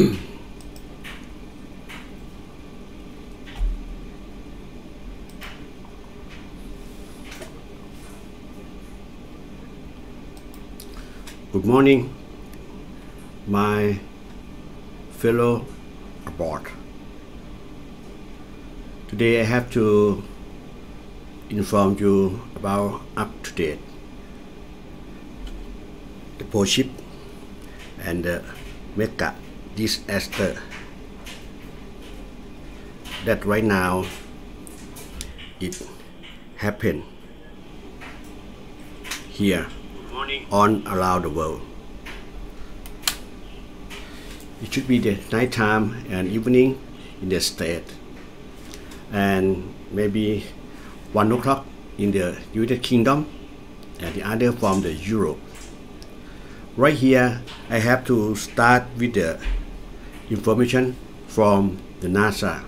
Good morning, my fellow aboard. Today I have to inform you about up to date the pole ship and uh, the mega disaster that right now it happened here on around the world. It should be the night time and evening in the state and maybe one o'clock in the United Kingdom and the other from the Europe. Right here I have to start with the information from the NASA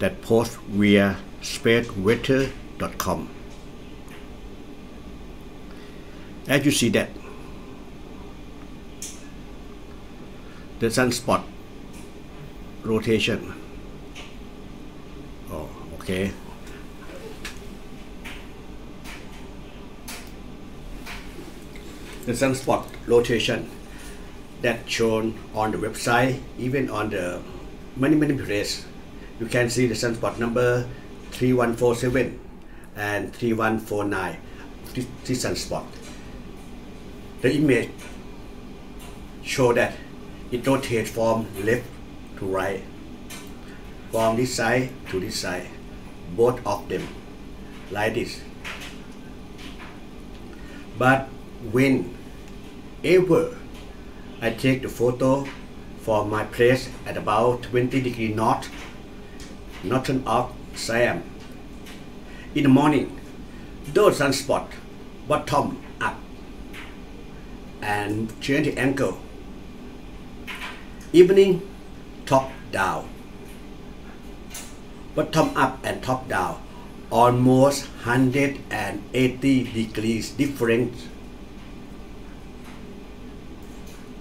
that post via spaceweather.com. As you see that the sunspot rotation. Oh, okay. The sunspot rotation that shown on the website, even on the many many places. You can see the sunspot number 3147 and 3149. This, this sunspot. The image show that it rotates from left to right, from this side to this side, both of them, like this. But when ever I take the photo from my place at about 20 degree north, northern of Siam, in the morning, those sunspot bottom up and change the angle. Evening top down. Bottom up and top down. Almost 180 degrees different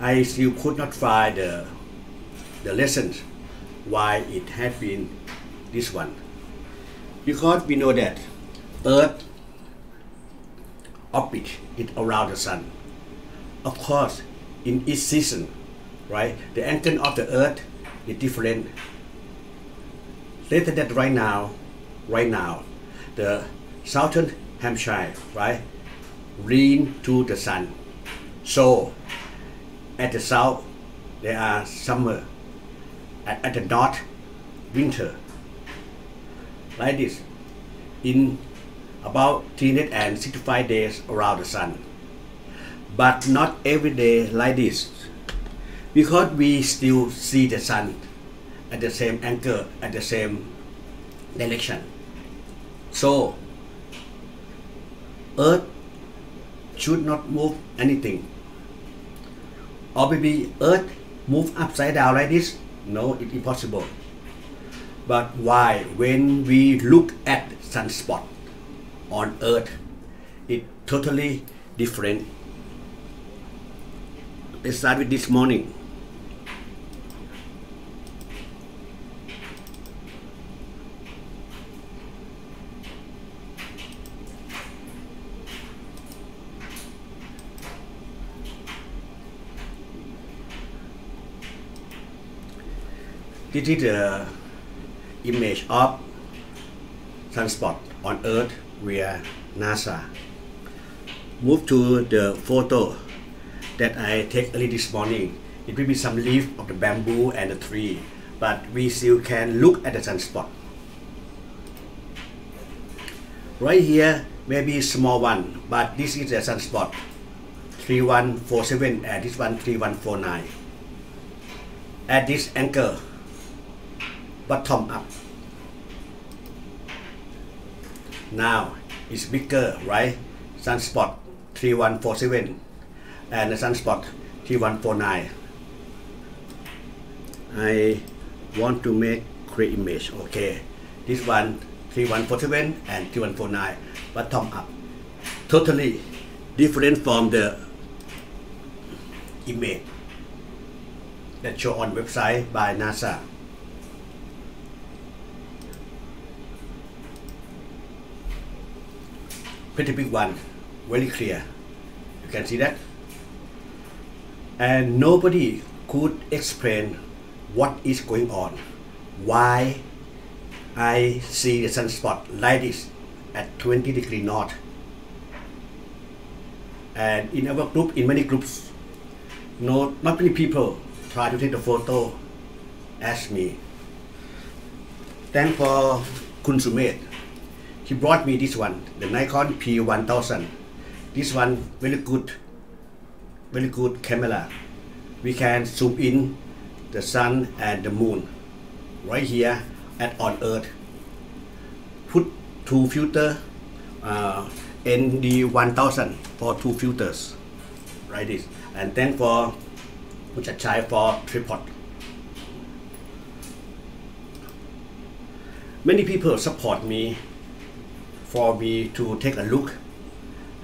I still could not find the, the lessons why it had been this one. Because we know that earth orbit it around the sun. Of course in each season right the angle of the earth is different. Later that right now right now the southern hemisphere right lean to the sun. So at the south there are summer at, at the north winter. Like this in about 365 days around the sun. But not every day like this because we still see the sun at the same angle at the same direction. So earth should not move anything or maybe earth move upside down like this? No it's impossible. But why? When we look at sunspot on earth it totally different. Let's start with this morning This is the image of sunspot on Earth via NASA. Move to the photo that I take early this morning. It will be some leaf of the bamboo and the tree, but we still can look at the sunspot. Right here, maybe small one, but this is the sunspot 3147 and uh, this one 3149. At this angle, bottom up. Now it's bigger, right? Sunspot 3147 and the sunspot 3149. I want to make great image. Okay, this one 3147 and 3149 bottom up. Totally different from the image. that show on website by NASA. Pretty big one, very clear. You can see that. And nobody could explain what is going on. Why I see the sunspot like this at 20 degree north. And in our group, in many groups, no, not many people try to take the photo as me. Thank for Kun. He brought me this one, the Nikon P1000. This one very good, very good camera. We can zoom in the sun and the moon right here at on Earth. Put two filter, uh, ND1000 for two filters, right this, and then for which I Muchachai for tripod. Many people support me for me to take a look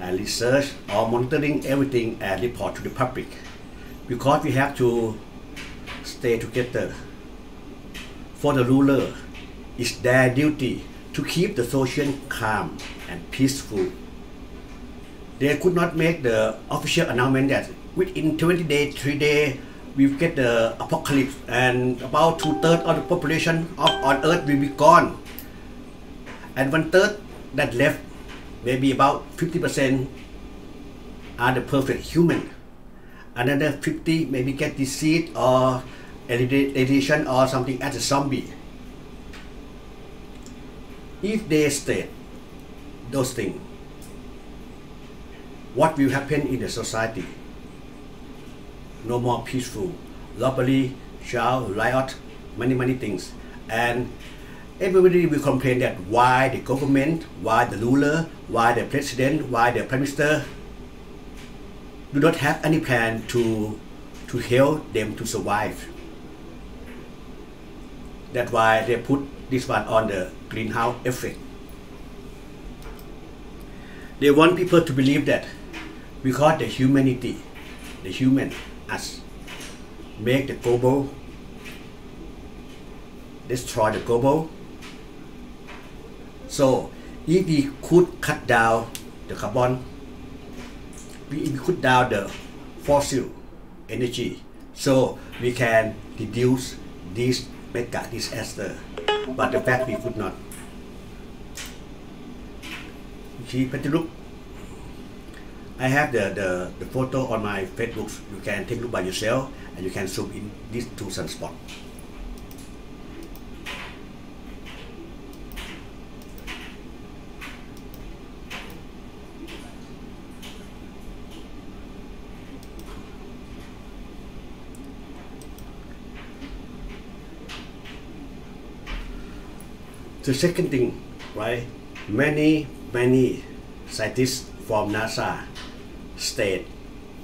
and research or monitoring everything and report to the public because we have to stay together. For the ruler, it's their duty to keep the social calm and peaceful. They could not make the official announcement that within 20 days, 3 days, we get the apocalypse and about two-thirds of the population of on earth will be gone. And one-third that left, maybe about 50% are the perfect human. Another 50 maybe get disease or radiation or something as a zombie. If they stay, those things, what will happen in the society? No more peaceful, robbery, child, riot, many, many things. And everybody will complain that why the government, why the ruler, why the president, why the prime minister do not have any plan to to help them to survive. That's why they put this one on the greenhouse effect. They want people to believe that because the humanity, the human, us, make the global, destroy the global. So if we could cut down the carbon, we could down the fossil energy, so we can reduce this mega disaster. But the fact we could not. See, look. I have the, the, the photo on my Facebook. You can take a look by yourself and you can zoom in these two sunspots. The second thing, right? Many, many scientists from NASA state,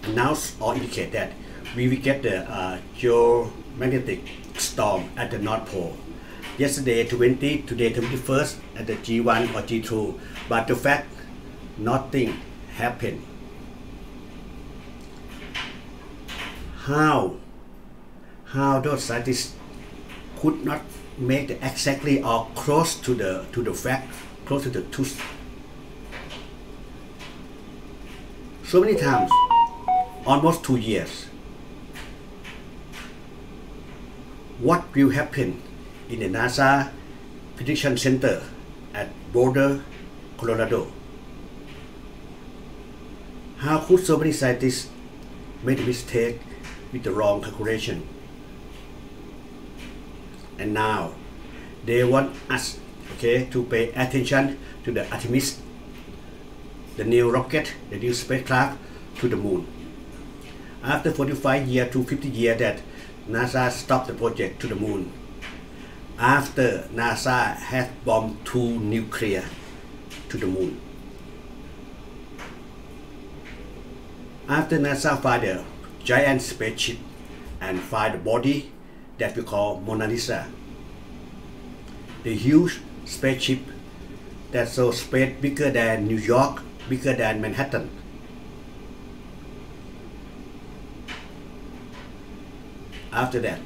announce or indicate that we will get the uh, geomagnetic storm at the North Pole. Yesterday 20, today 21st at the G1 or G2, but the fact nothing happened. How? How those scientists could not make the exactly or close to the to the fact, close to the truth. So many times, almost two years. What will happen in the NASA Prediction Center at Boulder, Colorado? How could so many scientists make a mistake with the wrong calculation? And now they want us okay to pay attention to the Artemis the new rocket the new spacecraft to the moon. After 45 years to 50 years that NASA stopped the project to the moon. After NASA has bombed two nuclear to the moon. After NASA find a giant spaceship and find the body that we call Mona Lisa. The huge spaceship that's so space bigger than New York, bigger than Manhattan. after that,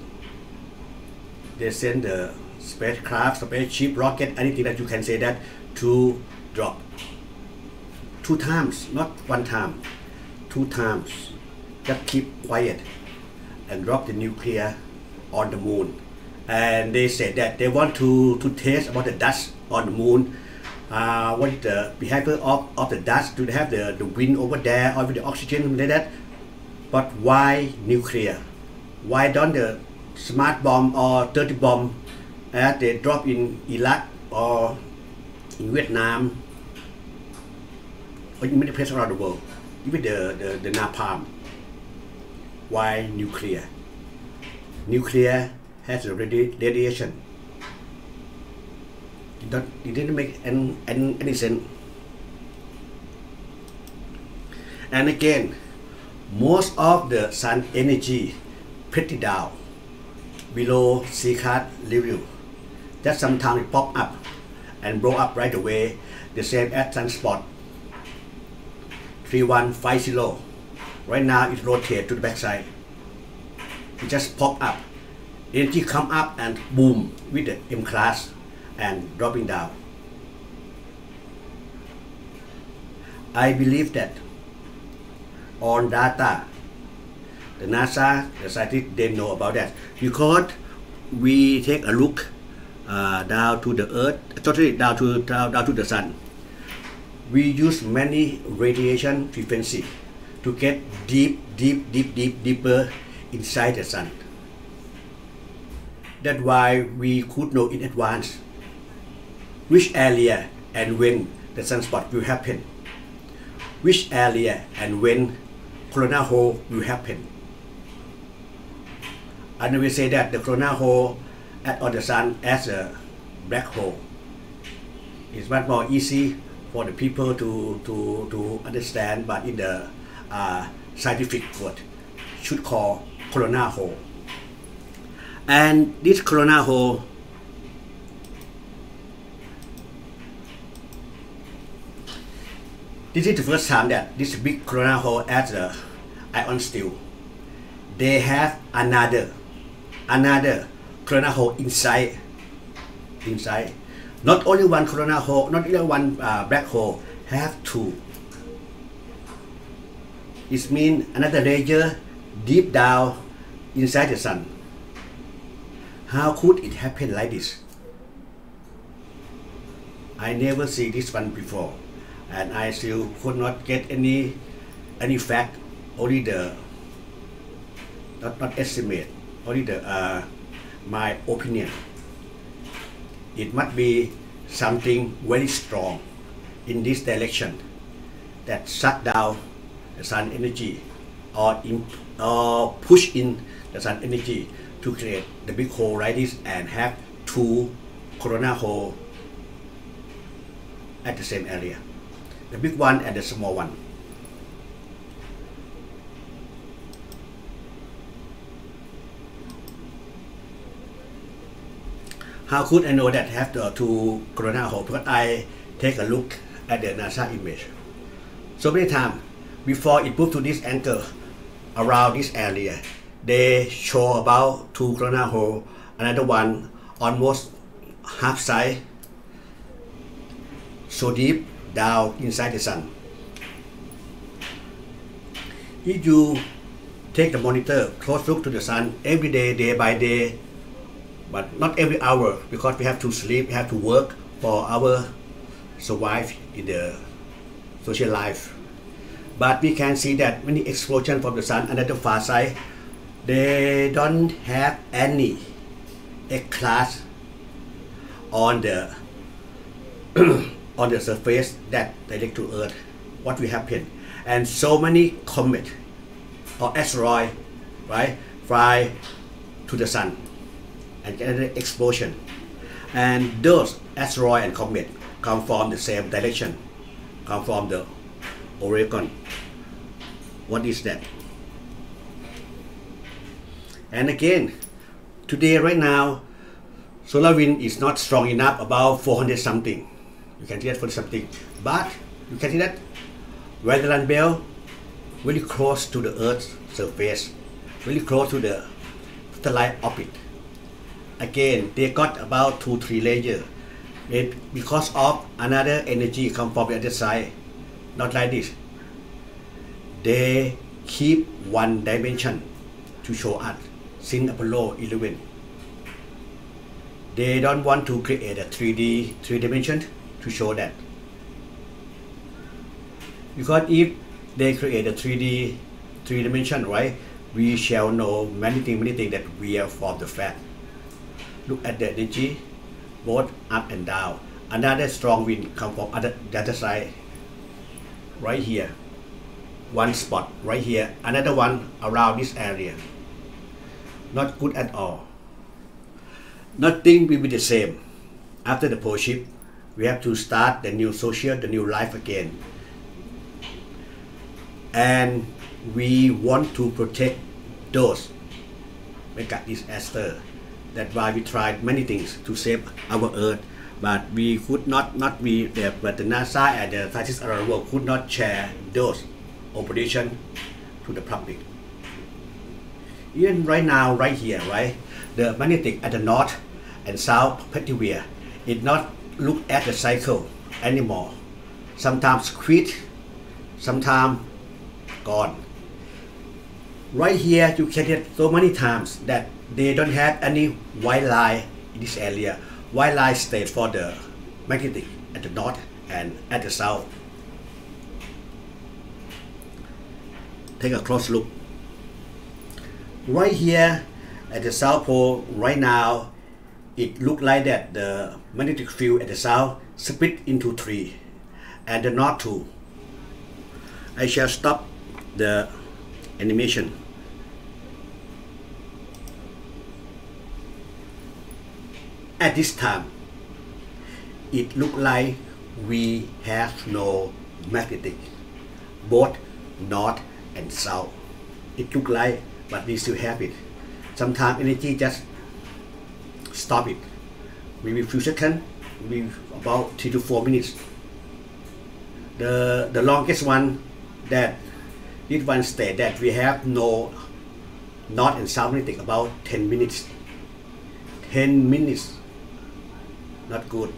they send the spacecraft, spaceship, rocket, anything that you can say that to drop. Two times, not one time, two times. Just keep quiet and drop the nuclear on the moon. And they said that they want to, to test about the dust on the moon. Uh, what is the behavior of, of the dust? Do they have the, the wind over there or the oxygen like that? But why nuclear? Why don't the smart bomb or 30 bomb as they drop in Iraq or in Vietnam or in many places around the world, even the, the, the napalm. Why nuclear? Nuclear has radi- radiation. It, didn't make any, any, any sense. And again, most of the sun energy pretty down below cloud level. That sometimes it pop up and blow up right away, the same as sunspot 3150. Right now it rotate to the backside. It just pop up. Energy come up and boom with the M class and dropping down. I believe that on data the NASA, the scientists, they know about that because we take a look uh, down to the Earth, totally down to down, down to the Sun. We use many radiation frequency to get deep, deep, deep, deep, deeper inside the Sun. That's why we could know in advance which area and when the sunspot will happen, which area and when corona hole will happen and we say that the corona hole at on the sun as a black hole. It's much more easy for the people to, to, to understand, but in the uh, scientific word, should call corona hole. And this corona hole this is the first time that this big corona hole as a ion steel. They have another another corona hole inside inside not only one corona hole not only one uh, black hole have two it means another layer deep down inside the sun how could it happen like this I never see this one before and I still could not get any any fact only the not, not estimate only the uh, my opinion. It must be something very strong in this direction that shut down the sun energy or, in, or push in the sun energy to create the big hole like this and have two corona hole at the same area. The big one and the small one. How could I know that have the two corona hole? Because I take a look at the NASA image. So many times before it moved to this angle around this area, they show about two corona hole, another one almost half size, so deep down inside the sun. If you take the monitor close look to the sun every day, day by day, but not every hour because we have to sleep, we have to work for our survive in the social life. But we can see that many explosion from the sun and the far side, they don't have any X-class on the on the surface that direct to Earth. What will happen? And so many comet or asteroid, right, fly to the sun and get generate explosion. And those asteroid and comet come from the same direction, come from the Oregon. What is that? And again, today right now, solar wind is not strong enough, about 400 something. You can see that for something. But you can see that weatherland belt really close to the Earth's surface, really close to the satellite orbit. Again, they got about two, three layers. It, because of another energy come from the other side, not like this. They keep one dimension to show us since Apollo 11. They don't want to create a 3D, three dimension to show that. Because if they create a 3D, three dimension, right, we shall know many things, many things that we are from the fact. Look at the energy, both up and down. Another strong wind come from other, the other side, right here. One spot right here, another one around this area. Not good at all. Nothing will be the same. After the pole ship, we have to start the new social, the new life again. And we want to protect those mega disaster. That's why we tried many things to save our Earth, but we could not not be there. But the NASA and the scientists around the world could not share those operation to the public. Even right now, right here, right, the magnetic at the north and south Pettivia, it not look at the cycle anymore. Sometimes quit, sometimes gone. Right here, you can get so many times that they don't have any white line in this area. White line stays for the magnetic at the north and at the south. Take a close look. Right here at the south pole, right now, it look like that the magnetic field at the south split into three and the north two. I shall stop the animation. At this time, it look like we have no magnetic, both north and south. It look like, but we still have it. Sometimes energy just stop it. Maybe few seconds, maybe about three to four minutes. The the longest one that this one state that we have no north and south magnetic about 10 minutes. 10 minutes. Not good.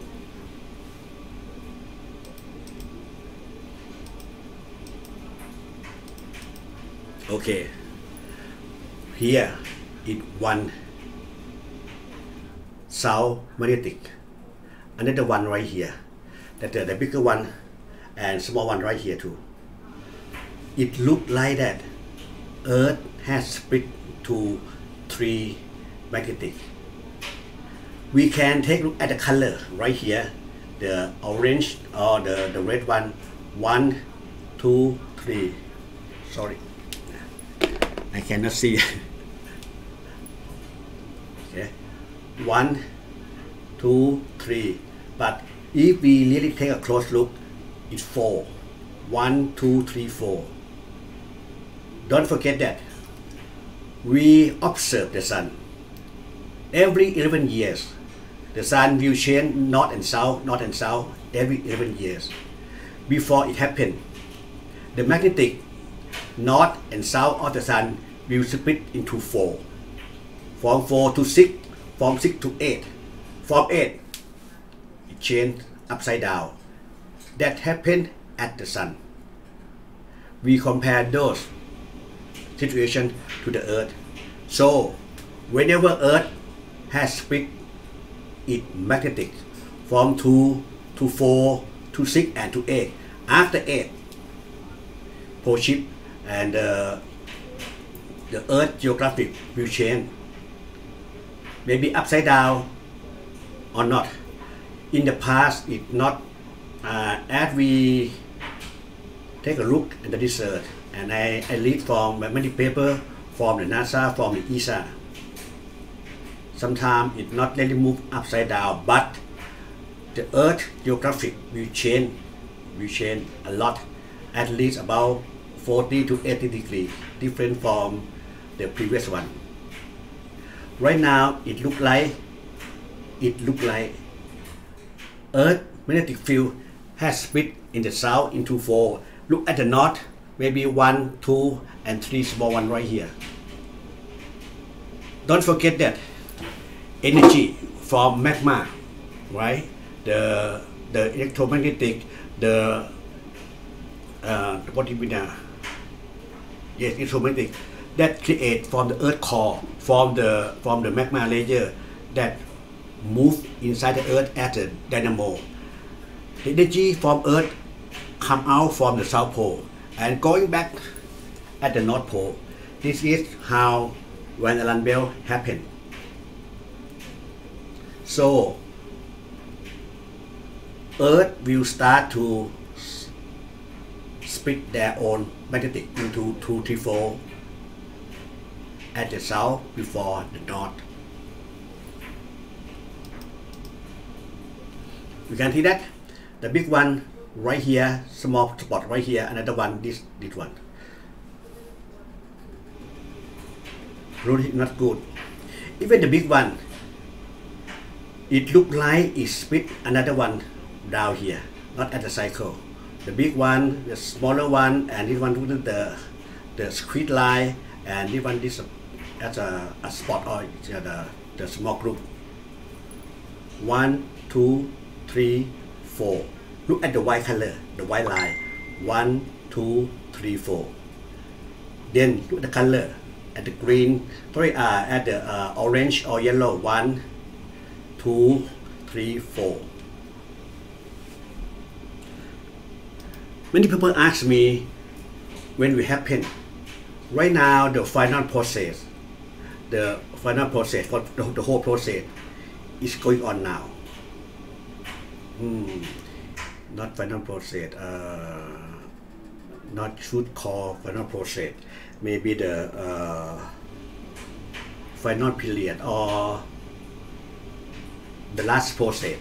Okay. Here it one south magnetic. Another one right here. That the, the bigger one and small one right here too. It looked like that Earth has split to three magnetic. We can take a look at the color right here. The orange or the, the red one. One, two, three. Sorry. I cannot see. okay. One, two, three. But if we really take a close look, it's four. One, two, three, four. Don't forget that. We observe the sun. Every 11 years, the sun will change north and south, north and south, every 11 years. Before it happened, the magnetic north and south of the sun will split into four. From four to six, from six to eight. From eight, it changed upside down. That happened at the sun. We compare those situation to the earth. So whenever earth has split its magnetic from 2 to 4 to 6 and to 8. After 8, pole ship and uh, the earth geographic will change. Maybe upside down or not. In the past, it not uh, as we take a look at the research and I, I read from many paper from the NASA, from the ESA. Sometimes it not really move upside down, but the Earth geographic will change, will change a lot, at least about 40 to 80 degrees, different from the previous one. Right now, it look like, it look like Earth magnetic field has split in the south into four. Look at the north, maybe one, two, and three small one right here. don't forget that energy from magma, right? The the electromagnetic, the uh, what do you mean? Uh, yes, electromagnetic that create from the earth core, from the from the magma layer that move inside the earth as a dynamo. The energy from earth come out from the south pole and going back at the north pole. This is how Van Allen belt happened. So Earth will start to split their own magnetic into two two, three, four at the south before the north. You can see that the big one right here, small spot right here, another one this this one. Really not good. Even the big one, it look like it split another one down here, not at the cycle. The big one, the smaller one, and this one with the the squid line, and this one this as a, a spot or the, the small group. One, two, three, four. Look at the white color, the white line. One, two, three, four. Then look at the color, at the green, sorry, uh, at the uh, orange or yellow. One, two, three, four. Many people ask me when we happen. Right now, the final process the final process, the, the whole process is going on now. Hmm. Not final process, uh, not should call final process. Maybe the uh, final period or the last process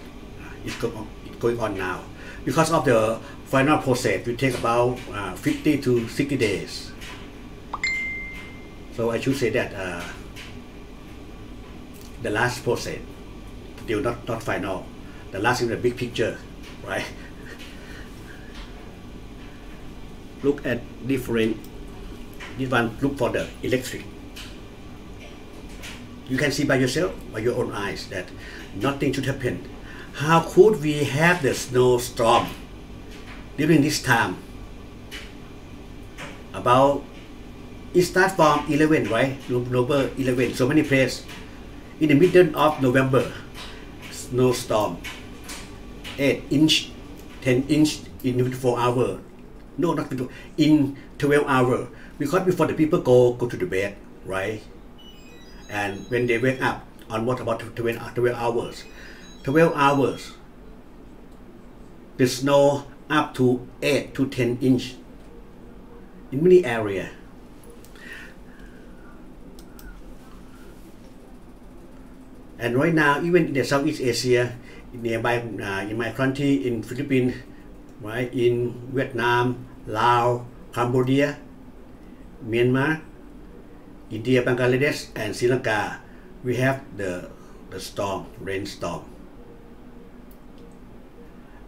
is going on, now. Because of the final process, will take about uh, 50 to 60 days. So I should say that uh, the last process, still not, not final. The last in the big picture, right? look at different, this one look for the electric. You can see by yourself, by your own eyes, that nothing should happen. How could we have the snowstorm during this time? About, it starts from 11, right? November 11, so many places in the middle of November, snowstorm, 8 inch, 10 inch in 24 hours. No, not 24, in 12 hours. Because before the people go go to the bed, right? And when they wake up, on what about 12, 12 hours? 12 hours, the snow up to 8 to 10 inch in many areas. And right now, even in the Southeast Asia, nearby uh, in my country, in Philippines, right, in Vietnam, Laos, Cambodia, Myanmar, India, Bangladesh, and Sri Lanka, we have the the storm, rainstorm.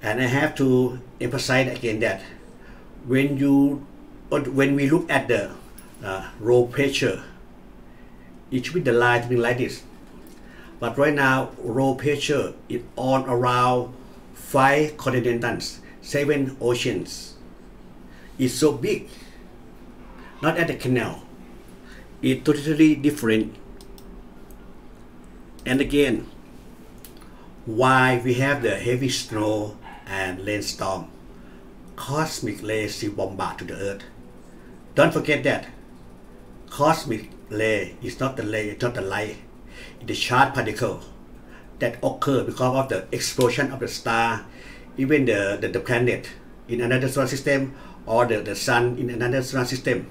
And I have to emphasize again that when you when we look at the uh, pressure, it should be the line like this. But right now, low pressure is on around five continents, seven oceans. It's so big. Not at the canal. It's totally different. And again, why we have the heavy snow and rainstorm? Cosmic rays will bombard to the earth. Don't forget that. Cosmic ray is not the ray, it's not the light the charged particle that occur because of the explosion of the star, even the, the, the planet in another solar system or the, the sun in another solar system.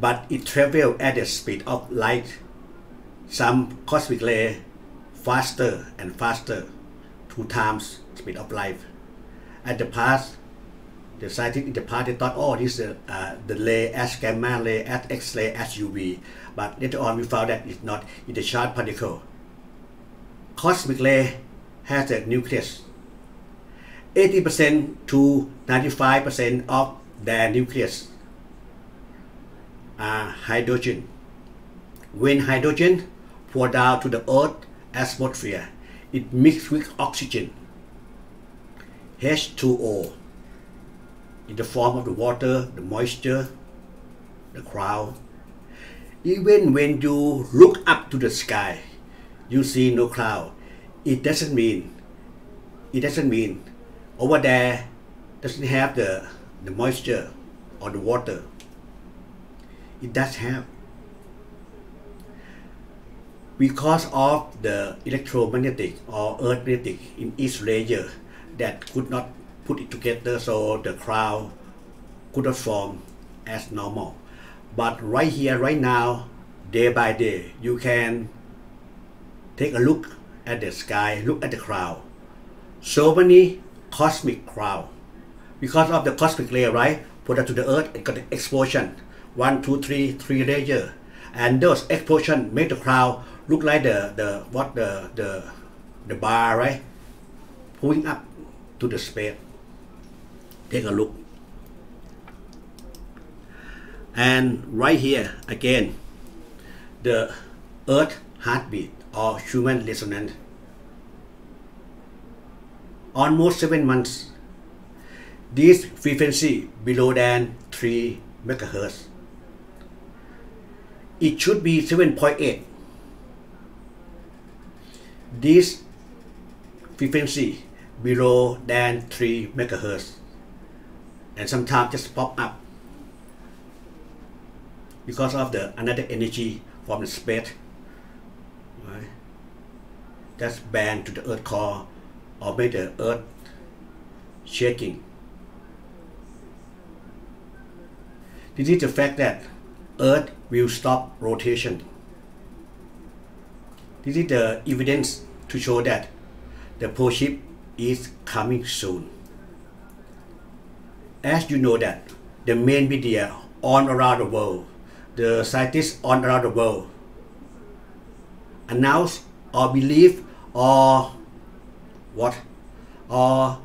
But it travels at the speed of light, some cosmic ray faster and faster, two times speed of light. At the past, the scientists in the past they thought, oh, this is uh, the ray as gamma ray, as X-ray, as UV. But later on, we found that it's not. It's a charged particle. Cosmic ray has a nucleus. 80% to 95% of their nucleus are hydrogen. when hydrogen pour down to the earth atmosphere, it mixes with oxygen, H2O, in the form of the water, the moisture, the cloud. Even when you look up to the sky, you see no cloud. It doesn't mean, it doesn't mean over there doesn't have the, the moisture or the water. It does have. Because of the electromagnetic or earth magnetic in each layer that could not put it together so the cloud could not form as normal. But right here, right now, day by day, you can take a look at the sky, look at the cloud. So many cosmic cloud. Because of the cosmic layer, right? Put that to the earth, it got an explosion. One, two, three, three layer. And those explosion made the cloud look like the, the what the the the bar, right? Pulling up to the space. Take a look. And right here again, the earth heartbeat or Schumann resonance. Almost seven months. This frequency below than 3 megahertz. It should be 7.8. This frequency below than 3 megahertz. And sometimes just pop up. Because of the another energy from the space right? That's banned to the earth core or make the earth shaking. This is the fact that earth will stop rotation this is the evidence to show that the pole shift is coming soon. As you know that the main media all around the world the scientists all around the world announce or believe or what? Or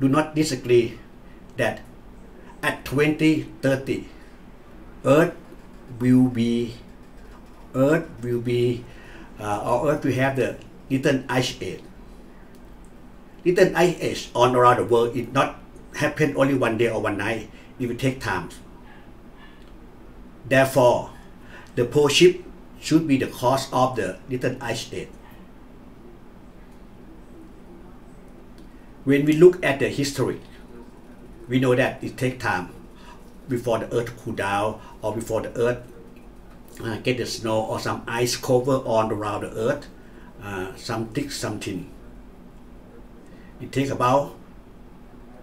do not disagree that at 2030 earth will be earth will be uh, or earth will have the little ice age little ice age all around the world it not happen only one day or one night it will take time Therefore, the pole shift should be the cause of the little ice age. When we look at the history, we know that it takes time before the earth cool down or before the earth uh, get the snow or some ice cover on around the earth, uh, some thick, something. It takes about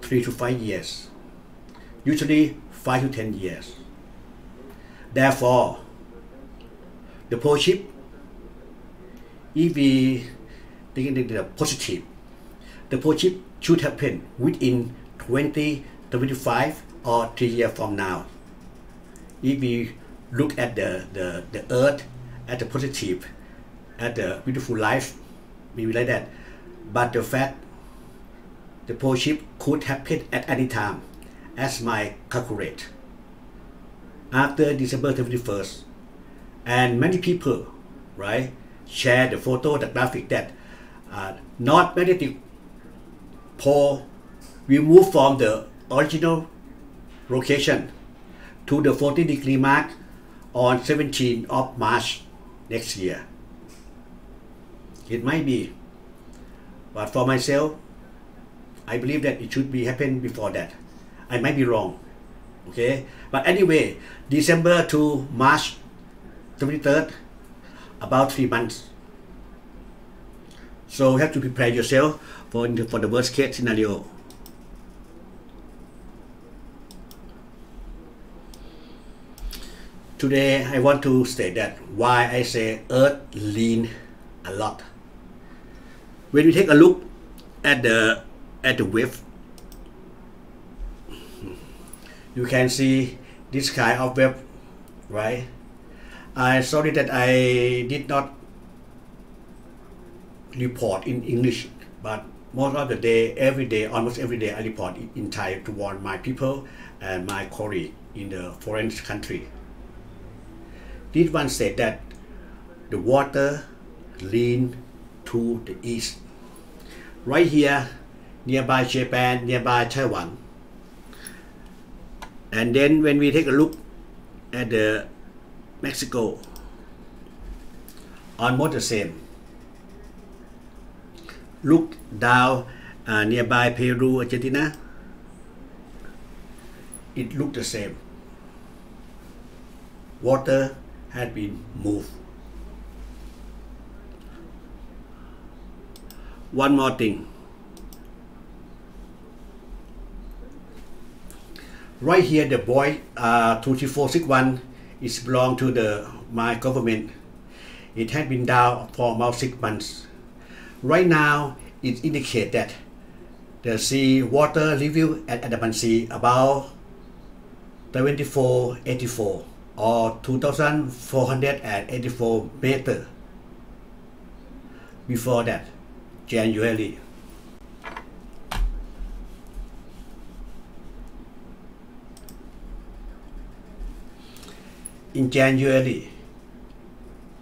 three to five years, usually five to ten years. Therefore, the pole shift, if we think the positive, the pole shift should happen within 2025 or three years from now. If we look at the, the, the earth at the positive, at the beautiful life, maybe like that. But the fact the pole shift could happen at any time, as my calculate after December 31st. And many people, right, share the photo, the graphic that uh, not magnetic pole will move from the original location to the 40 degree mark on 17th of March next year. It might be, but for myself, I believe that it should be happen before that. I might be wrong okay but anyway December to March 23rd about three months so you have to prepare yourself for for the worst case scenario today I want to state that why I say earth lean a lot. When we take a look at the at the wave you can see this kind of web right? I sorry that I did not report in English but most of the day every day almost every day I report in Thai to warn my people and my colleague in the foreign country this one said that the water lean to the east. Right here, nearby Japan, nearby Taiwan. And then when we take a look at the Mexico, almost the same. Look down uh, nearby Peru, Argentina. It looked the same. Water had been moved. One more thing. Right here, the buoy uh, 23461 is belong to the my government. It had been down for about six months. Right now, it indicates that the sea water level at Andaman Sea about 2484 or 2484 meter. Before that, January. In January,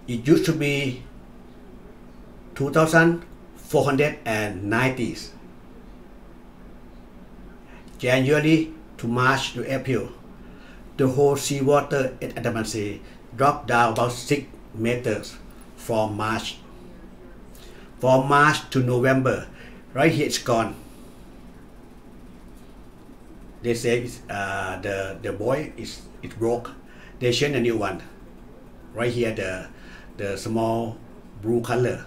it used to be 2490 January to March to April, the whole seawater at Andaman Sea dropped down about 6 meters from March. From March to November, right here it's gone. They say uh, the, the buoy is it broke. They change a new one. Right here, the, the small blue color,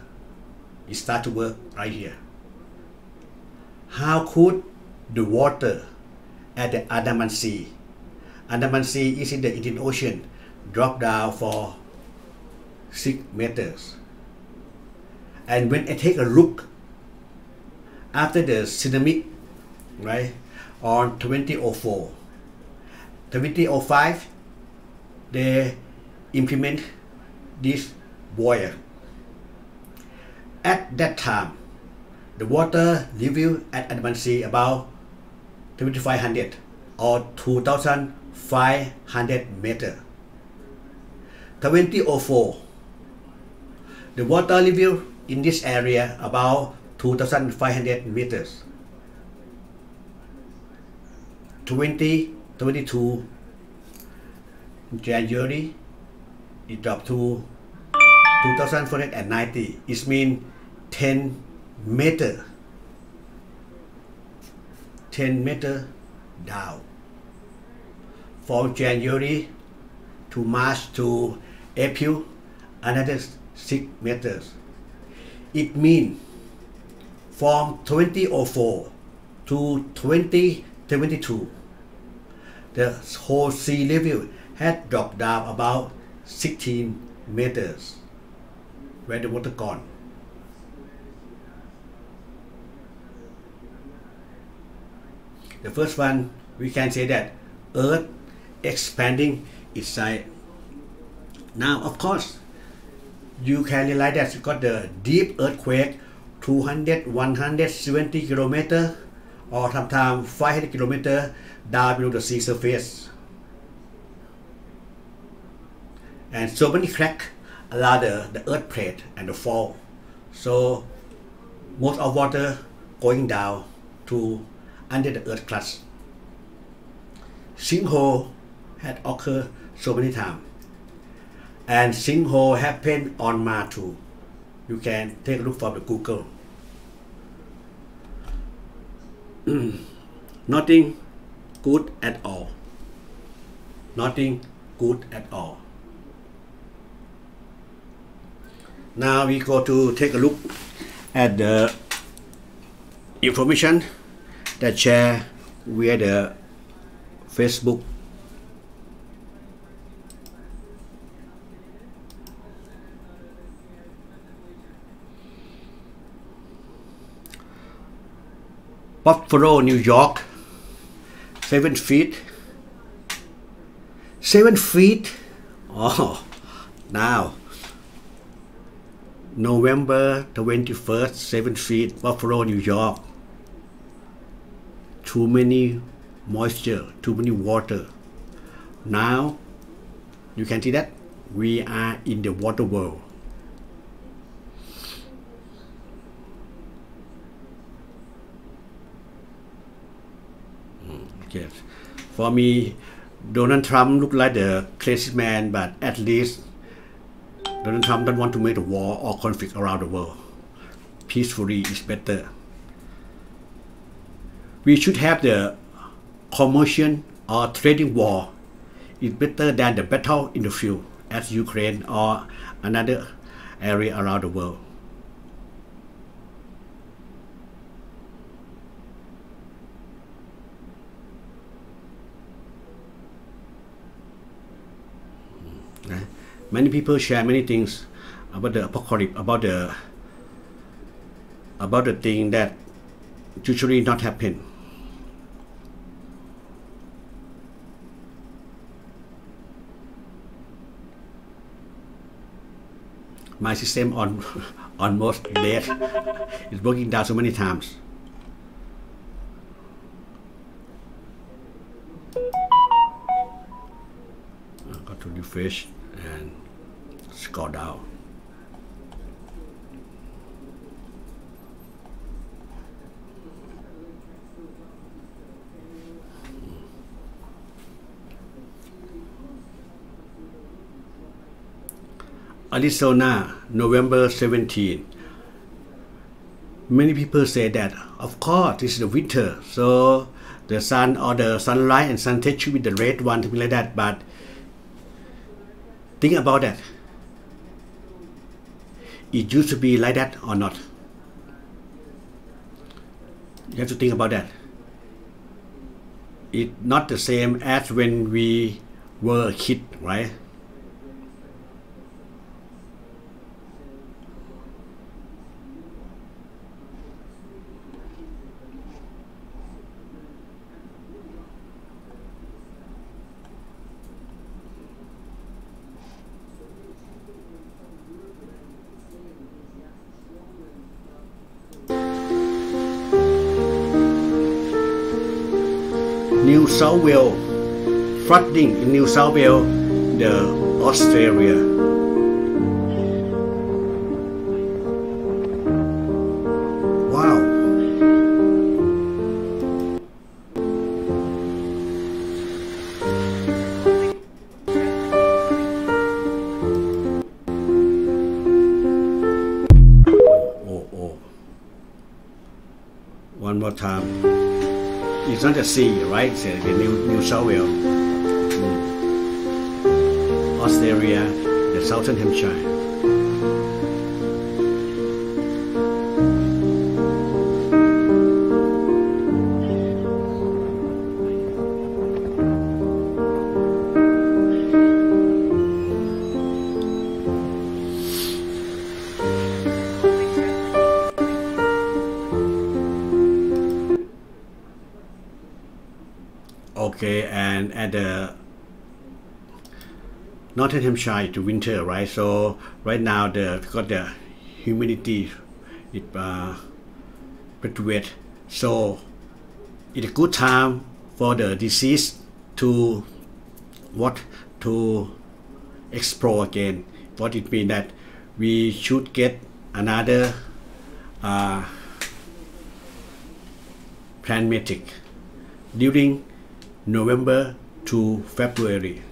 it start to work right here. How could the water at the Andaman Sea. Andaman Sea is in the Indian Ocean, drop down for 6 meters. And when I take a look after the tsunami, right, on 2004, 2005, they implement this buoy. At that time, the water level at Andaman Sea about 2500 or 2500 meter. 2004 the water level in this area about 2500 meters. 2022 January it dropped to 2490 it means 10 meter 10 meter down. From January to March to April, another 6 meters. It means from 2004 to 2022, the whole sea level had dropped down about 16 meters where the water gone. The first one, we can say that Earth expanding its side. Now, of course, you can realize that you got the deep earthquake 200, 170 kilometer or sometimes 500 kilometer down below the sea surface. And so many cracks allow the, the earth plate and the fall. So most of water going down to under the earth crust. Sinkhole had occurred so many times. And sinkhole happened on Mars too. You can take a look from the Google. Nothing good at all. Nothing good at all. Now we go to take a look at the information that share via the Facebook. Buffalo, New York, seven feet. Seven feet. Oh, now November 21st, seven feet, Buffalo, New York too many moisture, too many water. Now you can see that we are in the water world. Yes. For me, Donald Trump look like the crazy man, but at least Donald Trump don't want to make a war or conflict around the world. Peacefully is better. We should have the commercial or trading war is better than the battle in the field as Ukraine or another area around the world. Many people share many things about the apocalypse, about the about the thing that usually not happen. My system on almost dead. It's working down so many times. I got to refresh and scroll down. Arizona, November 17. Many people say that, of course, this is the winter, so the sun or the sunlight and sunset should be the red one, something like that. But think about that. It used to be like that or not? You have to think about that. It's not the same as when we were a kid, right? South Wales, flooding in New South Wales, the Australia. Wow. Oh, oh. One more time it's not a sea, right? It's the New, New South Wales, mm. Australia, the Southern Hemisphere. Northern Hemisphere to winter, right? So right now the got the humidity it uh, pretty wet, So it's a good time for the disease to what to explore again. What it means that we should get another uh, pandemic during November to February.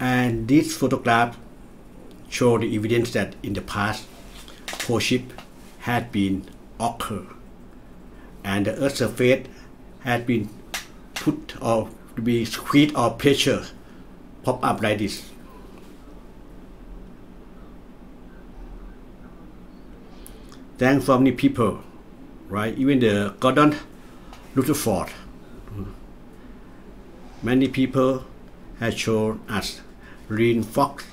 And this photograph show the evidence that in the past cold ship had been occur and the earth surface had been put or to be squeezed or pressure pop up like this. Thanks from the people right? Even the Gordon Rutherford. Many people have shown us Fox,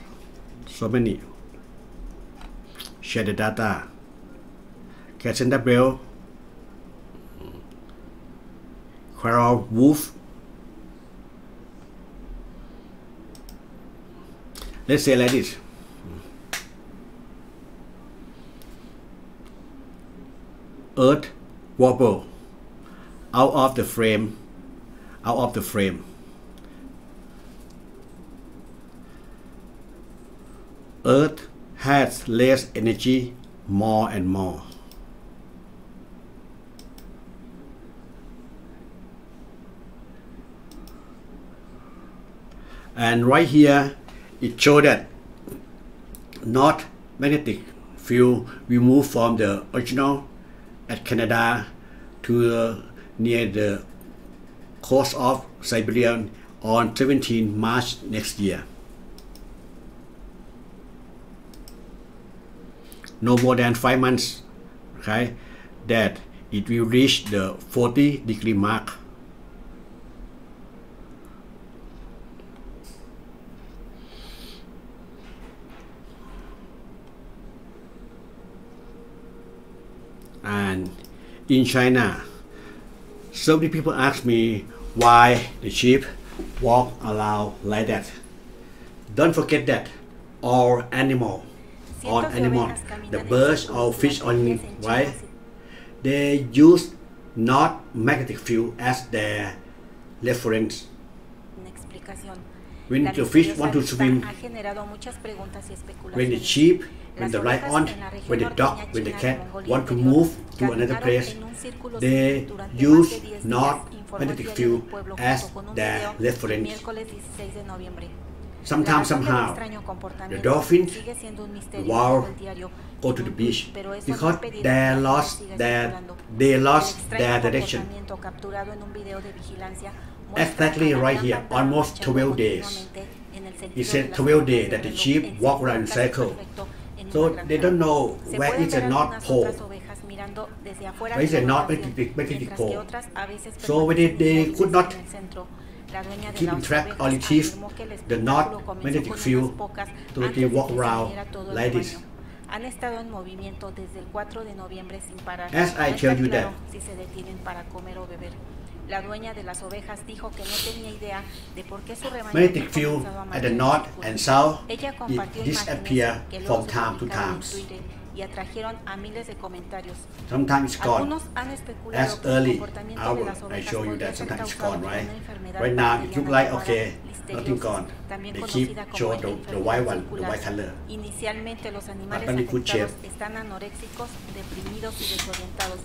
so many. Share the data. Cassandra Bell, Quarrel Wolf. Let's say like this. earth wobble out of the frame out of the frame Earth has less energy more and more. And right here, it shows that not magnetic field removed move from the original at Canada to uh, near the coast of Siberia on 17 March next year. No more than five months, okay, that it will reach the 40 degree mark. And in China, so many people ask me why the sheep walk around like that. Don't forget that all animal, all animal, the birds or fish on it, right? They use not magnetic field as their reference. When the fish want to swim, when the sheep, when the lion, when the dog, when the cat want to move to another place, they use not magnetic field as their reference. Sometimes, somehow, the dolphins, the whale, go to the beach because they lost their they lost their direction. Exactly right here, almost 12 days. It said 12 days that the sheep walk around in circle. So they don't know where is the North Pole. Where is the North pole. So when they, they could not keep in track or retrieve the North magnetic field, so they walk around like this. Han estado en movimiento desde el 4 de noviembre sin parar. As I tell you that. si se detienen para comer o beber. La dueña de las ovejas dijo que no tenía idea de por qué su rebaño Magnetic field at the north and south Ella compartió disappear imágenes que luego from time to publicaron en times. Twitter y atrajeron a miles de comentarios. Sometimes it's gone. Algunos han especulado As early hour, I show you that sometimes it's gone, right? Right now it bacteriana look like okay, nothing gone. They keep show the, the white one, the white color. Inicialmente los animales afectados están anoréxicos, deprimidos y desorientados.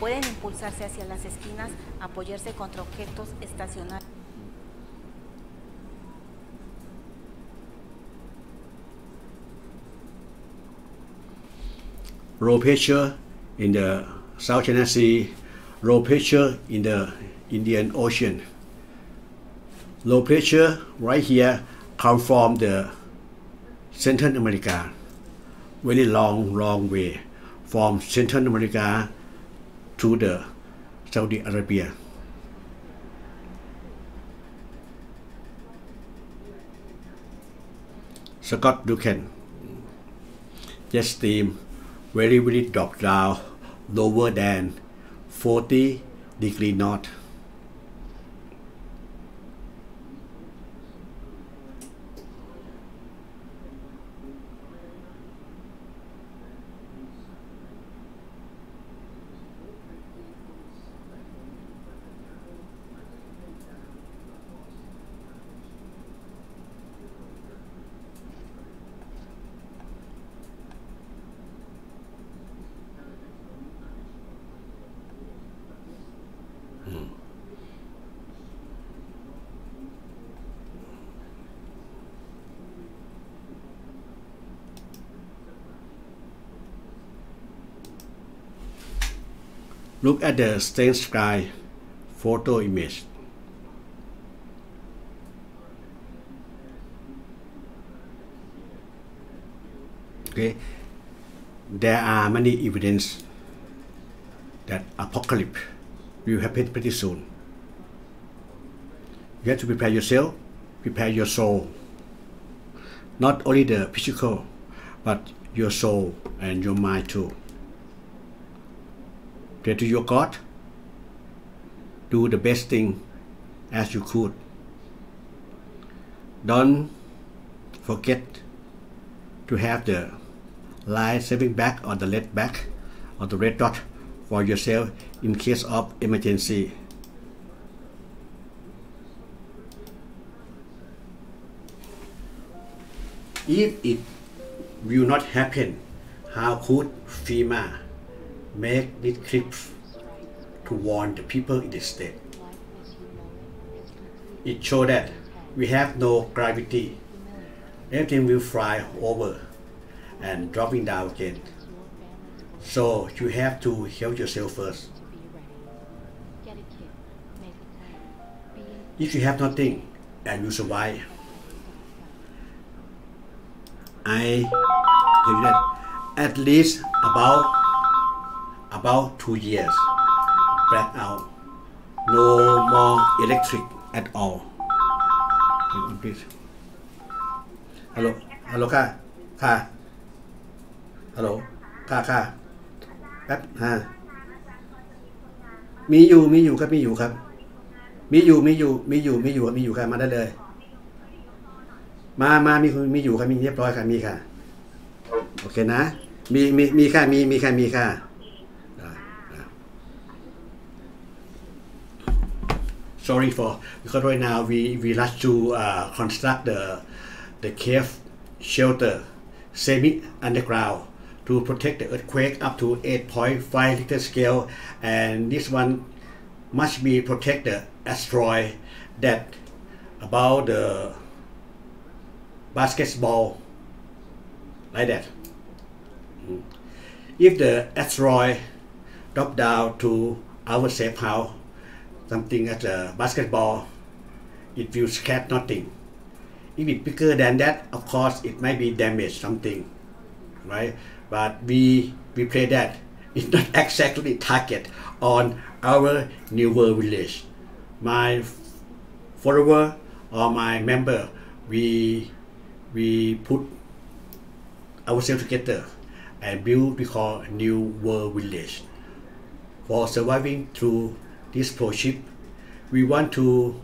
Pueden impulsarse hacia las esquinas, apoyarse contra objetos, estacionar. Low pressure in the South China Sea, low pressure in the Indian Ocean. Low pressure right here come from the Central America, very long, long way from Central America to the Saudi Arabia. Scott Duncan jet stream very drop down lower than 40 degree north. Look at the stained sky photo image. Okay, there are many evidence that apocalypse will happen pretty soon. You have to prepare yourself, prepare your soul. Not only the physical, but your soul and your mind too. Pray to your God. Do the best thing as you could. Don't forget to have the light saving back or the red back or the red dot for yourself in case of emergency. If it will not happen, how could FEMA make this clip to warn the people in the state? It shows that we have no gravity. Everything will fly over and dropping down again. So you have to help yourself first. If you have nothing and you survive, I tell you that at least about about two years black out no more electric at all please ฮัลโหลฮัลโหลค่ะ ค่ะฮัลโหลค่ะ ค่ะแป๊บฮะมีอยู่ มีอยู่ครับ มีอยู่ครับ มีอยู่ มีอยู่ มีอยู่ มีอยู่ มีอยู่ค่ะมาได้เลย มามามีมีอยู่ค่ะมีเรียบร้อยค่ะ มีค่ะ โอเคนะ มี มี มีค่ะ มี มีค่ะ มีค่ะ sorry for because right now we we rush to uh, construct the the cave shelter semi underground to protect the earthquake up to 8.5 Richter scale. And this one must be protect the asteroid that about the basketball like that. If the asteroid drop down to our safe house something as a basketball, it will scatter nothing. If it's bigger than that, of course, it might be damaged something, right? But we we play that. It's not exactly target on our New World Village. My follower or my member, we we put ourselves together and build we call New World Village for surviving through this pole shift, we want to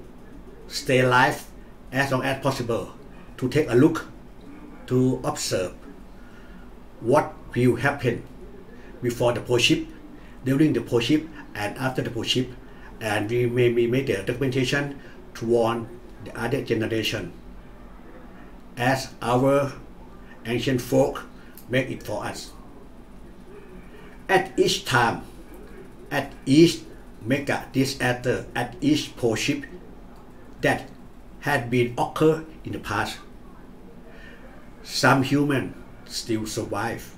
stay alive as long as possible, to take a look, to observe what will happen before the pole shift, during the pole shift, and after the pole shift, and we may make the documentation to warn the other generation as our ancient folk make it for us. At each time, at each mega disaster at each pole ship that had been occurred in the past. Some humans still survive.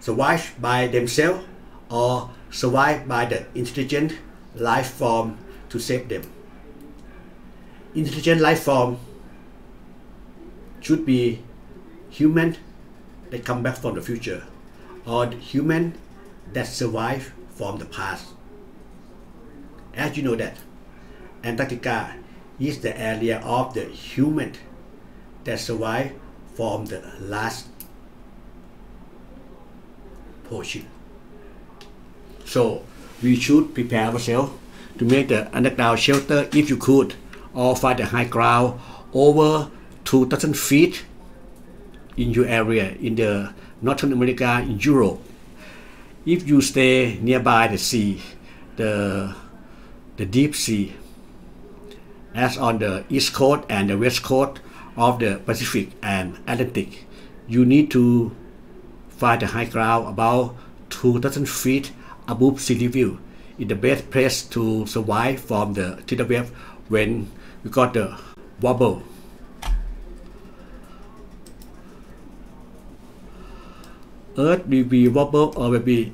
Survive by themselves or survive by the intelligent life form to save them. Intelligent life form should be human that come back from the future or human that survive from the past. As you know that Antarctica is the area of the human that survived from the last portion. So we should prepare ourselves to make the underground shelter if you could, or find the high ground over 2,000 feet in your area in the Northern America, in Europe, if you stay nearby the sea, the the deep sea, as on the east coast and the west coast of the Pacific and Atlantic, you need to find a high ground about 2,000 feet above sea level. It's the best place to survive from the tidal wave when you got the wobble. Earth will be wobble or will be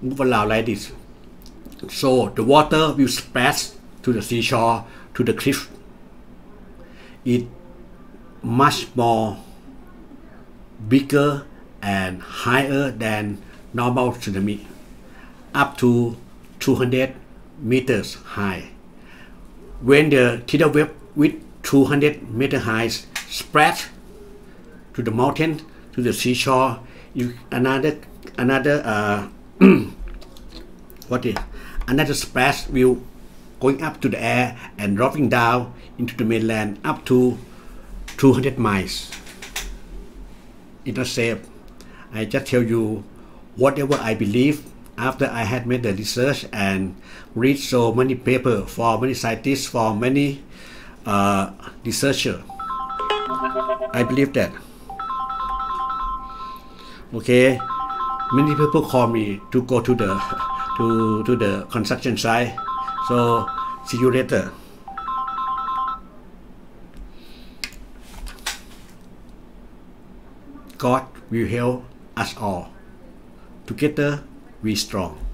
move around like this. So the water will splash to the seashore, to the cliff. It much more bigger and higher than normal tsunami, up to 200 meters high. When the tidal wave with 200 meter high spread to the mountain, to the seashore, you another another uh, what is another splash will going up to the air and dropping down into the mainland up to 200 miles. It's not safe. I just tell you whatever I believe after I had made the research and read so many paper for many scientists, for many uh, researcher. I believe that okay. Many people call me to go to the to to the construction site. So see you later. God will help us all. Together we strong.